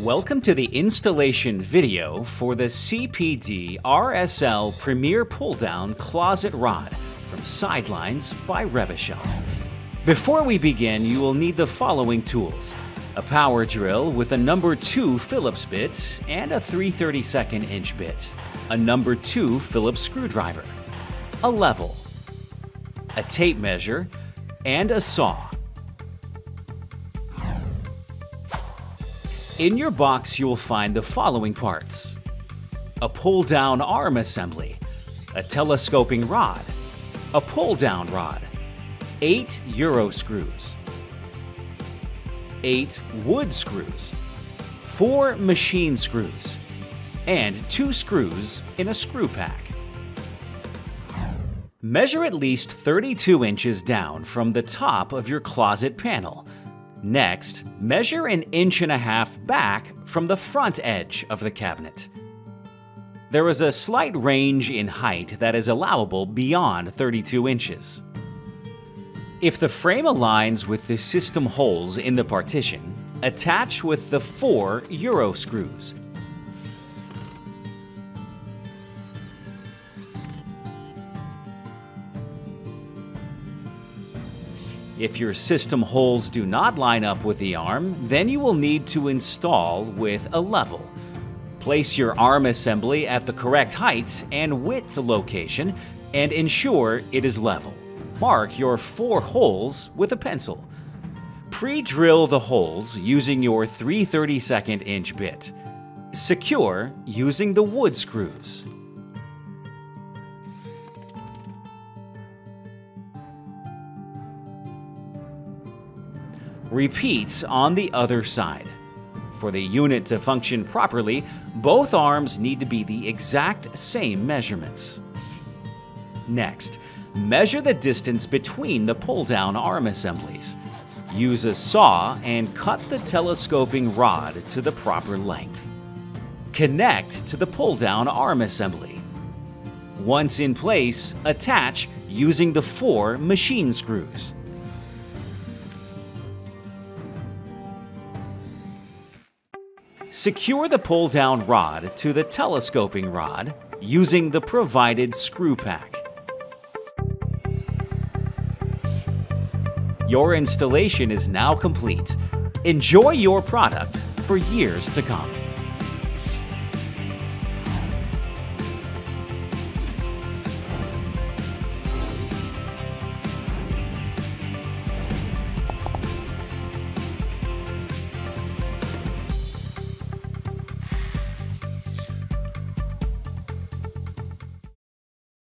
Welcome to the installation video for the CPD RSL Premier Pull-Down Closet Rod from Sidelines by Rev-A-Shelf. Before we begin, you will need the following tools. A power drill with a number 2 Phillips bit and a 3 32nd inch bit. A number 2 Phillips screwdriver. A level. A tape measure and a saw. In your box, you'll find the following parts a pull down arm assembly, a telescoping rod, a pull down rod, 8 Euro screws, 8 wood screws, 4 machine screws, and 2 screws in a screw pack. Measure at least 32 inches down from the top of your closet panel Next, measure an inch and a half back from the front edge of the cabinet. There is a slight range in height that is allowable beyond 32 inches. If the frame aligns with the system holes in the partition, attach with the four Euro screws If your system holes do not line up with the arm, then you will need to install with a level. Place your arm assembly at the correct height and width location and ensure it is level. Mark your four holes with a pencil. Pre-drill the holes using your 3 32nd inch bit. Secure using the wood screws. Repeat on the other side. For the unit to function properly, both arms need to be the exact same measurements. Next, measure the distance between the pull-down arm assemblies. Use a saw and cut the telescoping rod to the proper length. Connect to the pull-down arm assembly. Once in place, attach using the four machine screws. Secure the pull-down rod to the telescoping rod using the provided screw pack. Your installation is now complete. Enjoy your product for years to come.